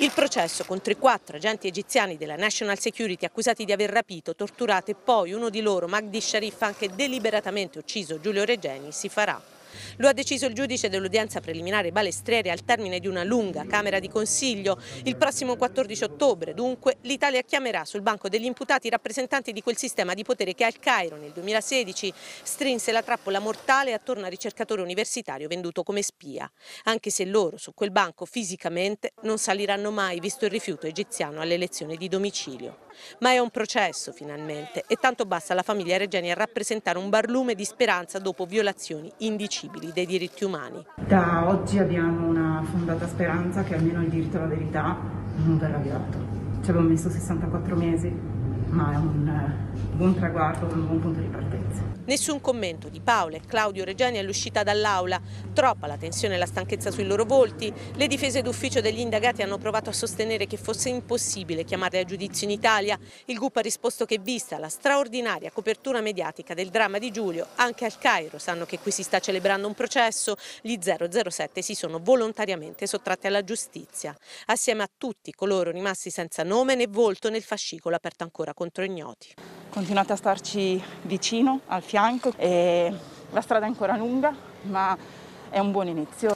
Il processo contro i quattro agenti egiziani della National Security accusati di aver rapito, torturato e poi uno di loro, Magdi Sharif, anche deliberatamente ucciso Giulio Regeni, si farà. Lo ha deciso il giudice dell'udienza preliminare Balestrieri al termine di una lunga Camera di Consiglio. Il prossimo 14 ottobre, dunque, l'Italia chiamerà sul banco degli imputati i rappresentanti di quel sistema di potere che al Cairo nel 2016 strinse la trappola mortale attorno al ricercatore universitario venduto come spia, anche se loro su quel banco fisicamente non saliranno mai visto il rifiuto egiziano all'elezione di domicilio. Ma è un processo finalmente e tanto basta alla famiglia Regeni a rappresentare un barlume di speranza dopo violazioni indicibili dei diritti umani. Da oggi abbiamo una fondata speranza che almeno il diritto alla verità non verrà violato. Ci abbiamo messo 64 mesi, ma è un eh, buon traguardo, un buon punto di partenza. Nessun commento di Paola e Claudio Regeni all'uscita dall'aula. Troppa la tensione e la stanchezza sui loro volti. Le difese d'ufficio degli indagati hanno provato a sostenere che fosse impossibile chiamarli a giudizio in Italia. Il GUP ha risposto che vista la straordinaria copertura mediatica del dramma di Giulio, anche al Cairo sanno che qui si sta celebrando un processo. Gli 007 si sono volontariamente sottratti alla giustizia, assieme a tutti coloro rimasti senza nome né volto nel fascicolo aperto ancora contro ignoti. Continuate a starci vicino, al fianco, e la strada è ancora lunga, ma è un buon inizio.